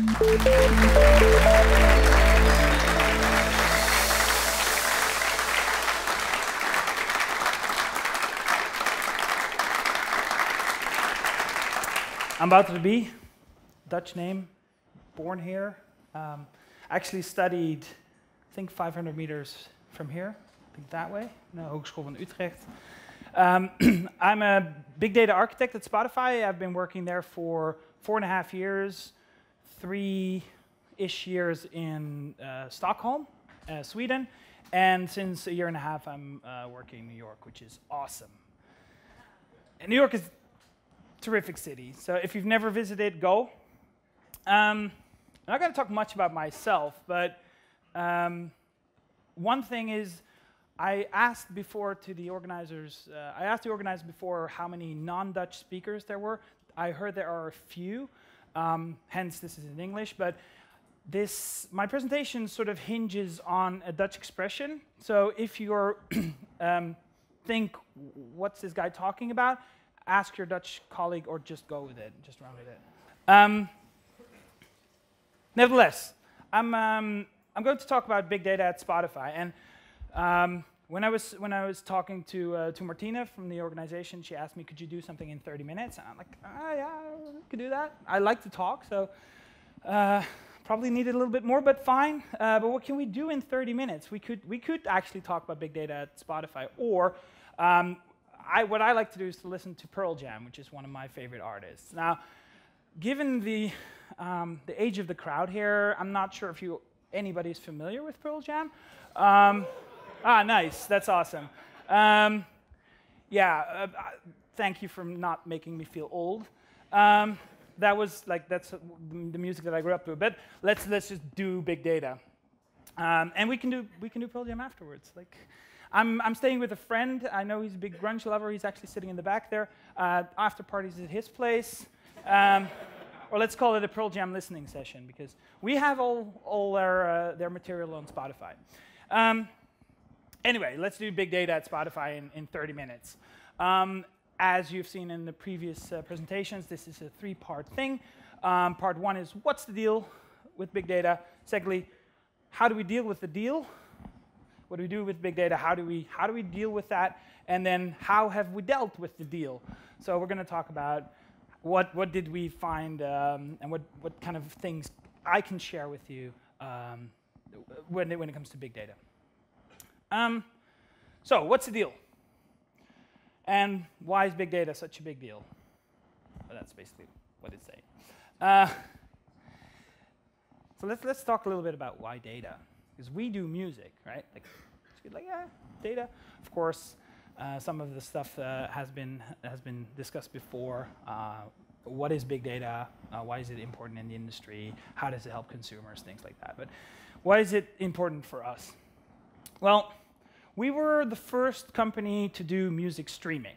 I'm Wouter de Bie Dutch name, born here. Um, actually studied, I think 500 meters from here, I think that way, no, Hogeschool van Utrecht. Um, I'm a big data architect at Spotify. I've been working there for four and a half years, three-ish years in uh, Stockholm, uh, Sweden, and since a year and a half I'm uh, working in New York, which is awesome. And New York is a terrific city. So if you've never visited, go. Um, I'm not going to talk much about myself, but um, one thing is, I asked before to the organizers, uh, I asked the organizers before how many non-Dutch speakers there were. I heard there are a few, um, hence this is in English, but this, my presentation sort of hinges on a Dutch expression. So if you um, think, what's this guy talking about? ask your Dutch colleague or just go with it, just run with it. Um, nevertheless, I'm, um, I'm going to talk about big data at Spotify. And um, when, I was, when I was talking to, uh, to Martina from the organization, she asked me, could you do something in 30 minutes? And I'm like, ah, yeah, I could do that. I like to talk, so uh, probably needed a little bit more, but fine. Uh, but what can we do in 30 minutes? We could, we could actually talk about big data at Spotify, or um, I, what I like to do is to listen to Pearl Jam, which is one of my favorite artists. Now, given the, um, the age of the crowd here, I'm not sure if you anybody's familiar with Pearl Jam. Um, ah, nice. That's awesome. Um, yeah, uh, thank you for not making me feel old. Um, that was like that's the music that I grew up to. But let's let's just do big data, um, and we can do we can do Pearl Jam afterwards. Like. I'm, I'm staying with a friend. I know he's a big grunge lover. He's actually sitting in the back there. Uh, after parties at his place. Um, or let's call it a Pearl Jam listening session because we have all, all their, uh, their material on Spotify. Anyway, let's do big data at Spotify in, in 30 minutes. Um, as you've seen in the previous uh, presentations, this is a three-part thing. Um, part one is what's the deal with big data? Secondly, how do we deal with the deal? What do we do with big data? How do we, how do we deal with that? And then how have we dealt with the deal? So we're going to talk about what, what did we find um, and what, what kind of things I can share with you um, when, it, when it comes to big data. Um, so what's the deal? And why is big data such a big deal? Well, that's basically what it's saying. Uh, so let's, let's talk a little bit about why data because we do music, right? Like, like yeah, data. Of course, uh, some of the stuff uh, has been has been discussed before. Uh, what is big data? Uh, why is it important in the industry? How does it help consumers? Things like that. But why is it important for us? Well, we were the first company to do music streaming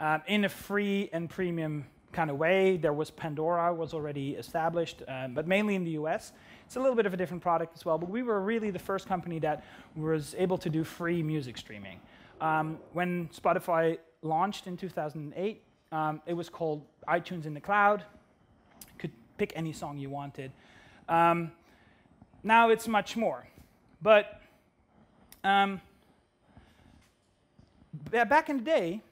um, in a free and premium kind of way. There was Pandora was already established, um, but mainly in the US. It's a little bit of a different product as well, but we were really the first company that was able to do free music streaming. Um, when Spotify launched in 2008, um, it was called iTunes in the cloud. You could pick any song you wanted. Um, now it's much more. But um, back in the day,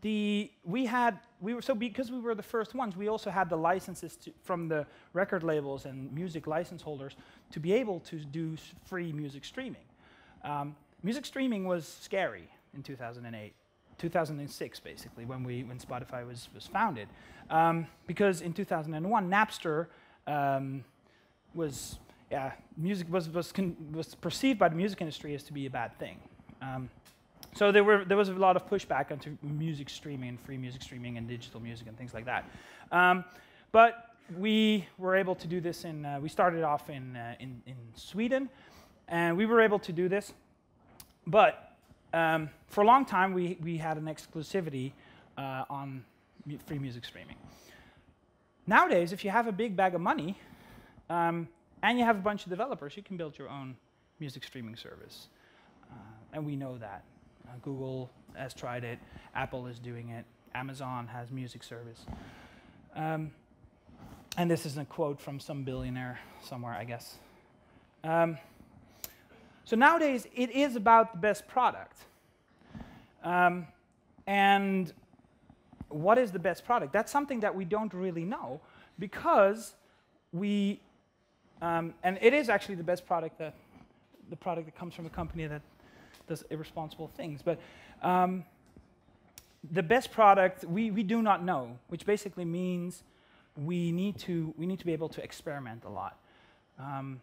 the, we had we were so because we were the first ones, we also had the licenses to, from the record labels and music license holders to be able to do free music streaming. Um, music streaming was scary in 2008, 2006 basically when we when Spotify was was founded, um, because in 2001 Napster um, was yeah music was was was perceived by the music industry as to be a bad thing. So there, were, there was a lot of pushback onto music streaming and free music streaming and digital music and things like that. Um, but we were able to do this in, uh, we started off in, uh, in, in, Sweden, and we were able to do this. But um, for a long time, we, we had an exclusivity uh, on mu free music streaming. Nowadays, if you have a big bag of money um, and you have a bunch of developers, you can build your own music streaming service. Uh, and we know that. Uh, Google has tried it. Apple is doing it. Amazon has music service. Um, and this is a quote from some billionaire somewhere, I guess. Um, so nowadays, it is about the best product. Um, and what is the best product? That's something that we don't really know because we, um, and it is actually the best product that, the product that comes from a company that does irresponsible things. But um, the best product we, we do not know, which basically means we need to, we need to be able to experiment a lot. Um,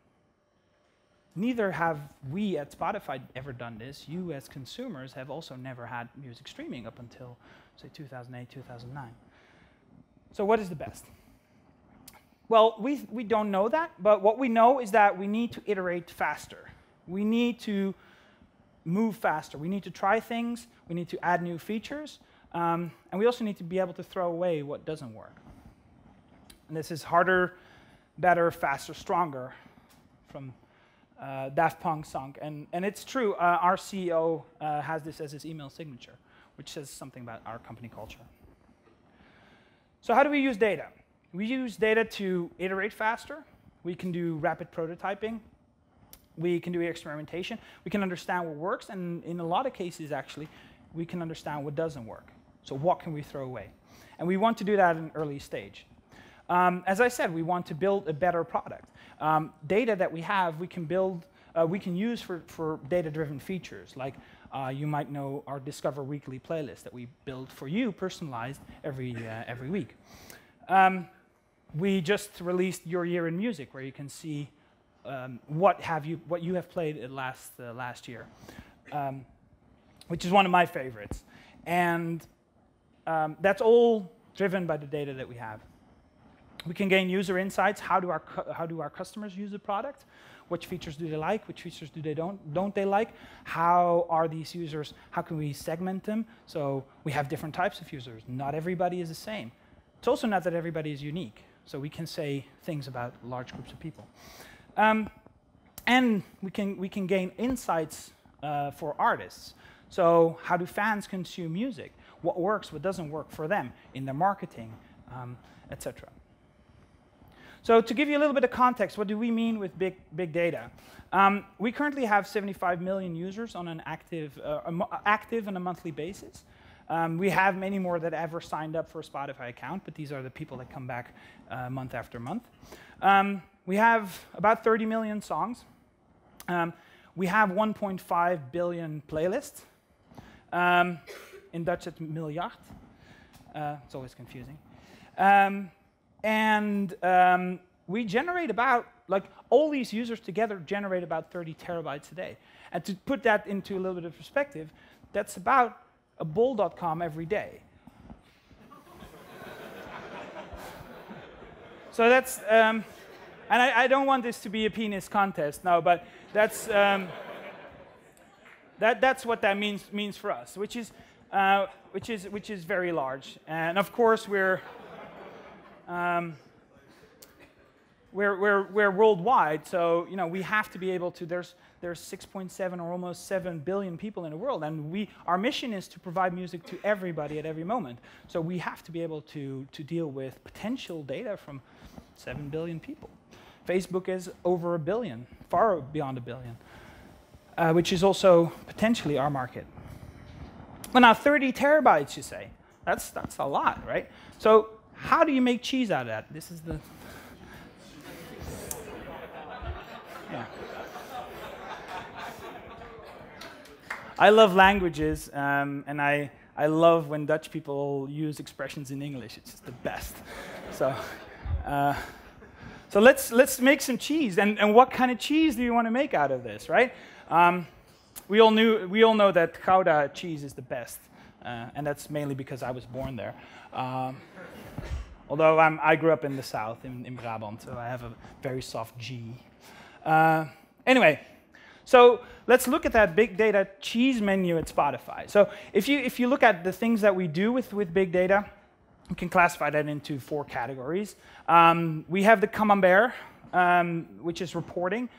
neither have we at Spotify ever done this. You as consumers have also never had music streaming up until, say, 2008, 2009. So what is the best? Well, we, we don't know that, but what we know is that we need to iterate faster. We need to move faster. We need to try things. We need to add new features. Um, and we also need to be able to throw away what doesn't work. And this is harder, better, faster, stronger from uh, Daft Punk song. And, and it's true, uh, our CEO uh, has this as his email signature, which says something about our company culture. So how do we use data? We use data to iterate faster. We can do rapid prototyping. We can do experimentation. We can understand what works, and in a lot of cases, actually, we can understand what doesn't work. So what can we throw away? And we want to do that in an early stage. Um, as I said, we want to build a better product. Um, data that we have, we can build, uh, we can use for, for data-driven features. Like uh, you might know our Discover Weekly playlist that we build for you, personalized every, uh, every week. Um, we just released Your Year in Music, where you can see um, what, have you, what you have played last, uh, last year, um, which is one of my favorites. And um, that's all driven by the data that we have. We can gain user insights. How do our, how do our customers use the product? Which features do they like? Which features do they don't, don't they like? How are these users, how can we segment them? So we have different types of users. Not everybody is the same. It's also not that everybody is unique. So we can say things about large groups of people. Um, and we can, we can gain insights uh, for artists. So how do fans consume music? What works, what doesn't work for them in their marketing, um, etc. So to give you a little bit of context, what do we mean with big, big data? Um, we currently have 75 million users on an active, uh, active on a monthly basis. Um, we have many more that ever signed up for a Spotify account, but these are the people that come back uh, month after month. Um, we have about 30 million songs. Um, we have 1.5 billion playlists. Um, in Dutch, it's miljard. Uh, it's always confusing. Um, and um, we generate about, like, all these users together generate about 30 terabytes a day. And to put that into a little bit of perspective, that's about a bol.com every day. so that's, um, and I, I, don't want this to be a penis contest now, but that's, um, that, that's what that means, means for us, which is, uh, which, is, which is very large. And of course, we're, um, we're, we're, we're worldwide, so you know, we have to be able to, there's, there's 6.7 or almost 7 billion people in the world, and we, our mission is to provide music to everybody at every moment. So we have to be able to, to deal with potential data from 7 billion people. Facebook is over a billion, far beyond a billion, uh, which is also potentially our market. Well, now 30 terabytes, you say. That's, that's a lot, right? So how do you make cheese out of that? This is the. Yeah. I love languages, um, and I, I love when Dutch people use expressions in English. It's just the best. so, uh, so let's, let's make some cheese. And, and what kind of cheese do you want to make out of this, right? Um, we, all knew, we all know that Gouda cheese is the best, uh, and that's mainly because I was born there. Um, Although I'm, i grew up in the south, in, in, Brabant, so I have a very soft G. Uh, anyway, so let's look at that big data cheese menu at Spotify. So if you, if you look at the things that we do with, with big data, you can classify that into four categories. Um, we have the camembert, um, which is reporting.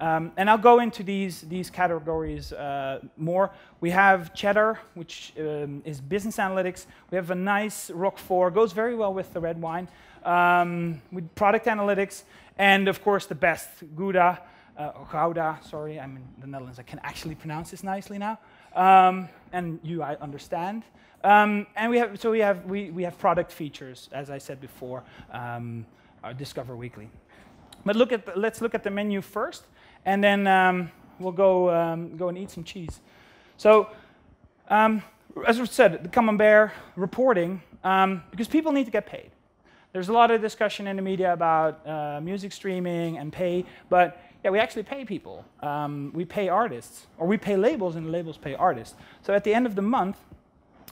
Um, and I'll go into these, these categories uh, more. We have Cheddar, which um, is business analytics. We have a nice Roquefort, goes very well with the red wine. um, with product analytics, and of course the best, Gouda, uh, Gouda, sorry, I'm in the Netherlands, I can actually pronounce this nicely now, um, and you, I understand. Um, and we have, so we have, we, we have product features, as I said before, um, Discover Weekly. But look at the, let's look at the menu first, and then um, we'll go, um, go and eat some cheese. So, um, as I said, the Camembert reporting, um, because people need to get paid. There's a lot of discussion in the media about uh, music streaming and pay, but yeah, we actually pay people. Um, we pay artists, or we pay labels, and the labels pay artists. So at the end of the month,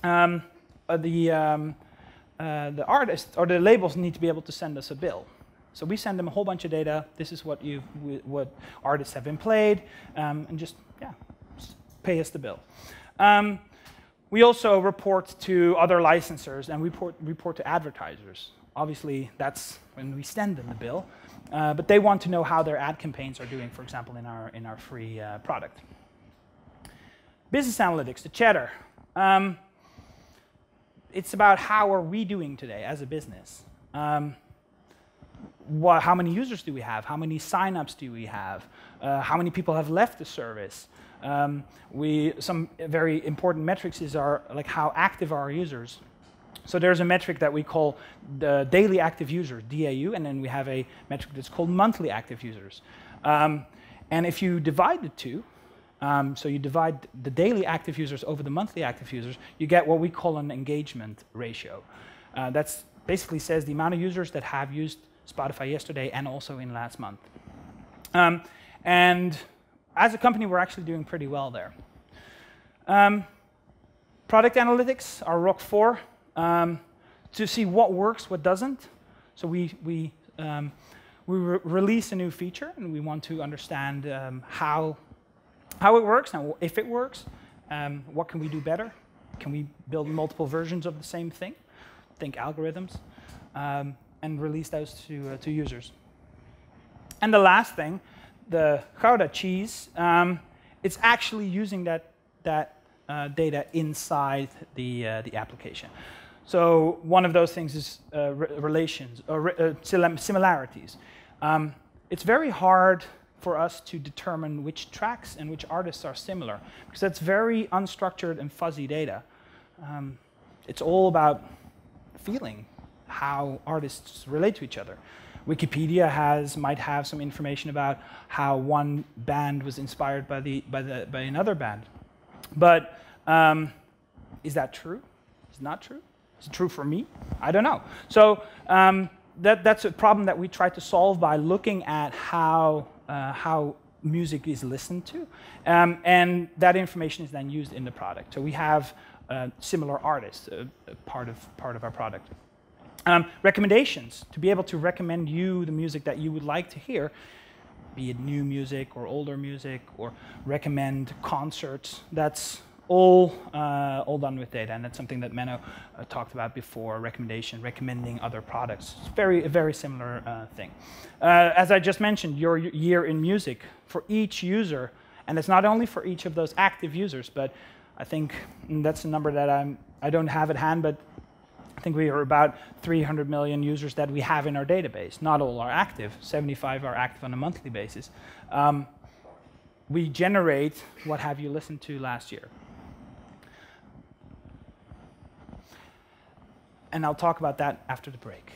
um, uh, the, uh, the artists or the labels need to be able to send us a bill. So we send them a whole bunch of data. This is what you what artists have been played, um, and just yeah, just pay us the bill. Um, we also report to other licensors and we report, report to advertisers. Obviously, that's when we send them the bill, uh, but they want to know how their ad campaigns are doing, for example, in our, in our free uh, product. Business analytics, the cheddar. Um, it's about how are we doing today as a business. Um, what, how many users do we have? How many signups do we have? Uh, how many people have left the service? Um, we, some very important metrics is our, like how active are our users. So there's a metric that we call the daily active users, DAU, and then we have a metric that's called monthly active users. Um, and if you divide the two, um, so you divide the daily active users over the monthly active users, you get what we call an engagement ratio. Uh, that basically says the amount of users that have used Spotify yesterday and also in last month. Um, and as a company, we're actually doing pretty well there. Um, product analytics are Roquefort um, to see what works, what doesn't. So we, we, um, we re release a new feature and we want to understand um, how how it works and if it works, um, what can we do better? Can we build multiple versions of the same thing? Think algorithms, um, and release those to, uh, to users. And the last thing, the Gouda cheese, um, it's actually using that, that uh, data inside the, uh, the application. So one of those things is uh, re relations, or uh, similarities. Um, it's very hard for us to determine which tracks and which artists are similar, because that's very unstructured and fuzzy data. Um, it's all about feeling how artists relate to each other. Wikipedia has might have some information about how one band was inspired by the by the by another band, but um, is that true? Is it not true? Is it true for me? I don't know. So um, that that's a problem that we try to solve by looking at how uh, how music is listened to, um, and that information is then used in the product. So we have uh, similar artists, uh, part of part of our product. Um, recommendations to be able to recommend you the music that you would like to hear, be it new music or older music, or recommend concerts. That's all, uh, all done with data, and that's something that Menno uh, talked about before, recommendation, recommending other products. It's very, a very similar uh, thing. Uh, as I just mentioned, your year in music, for each user, and it's not only for each of those active users, but I think that's a number that I'm, I don't have at hand, but think we are about 300 million users that we have in our database. Not all are active, 75 are active on a monthly basis. Um, we generate what have you listened to last year. and I'll talk about that after the break.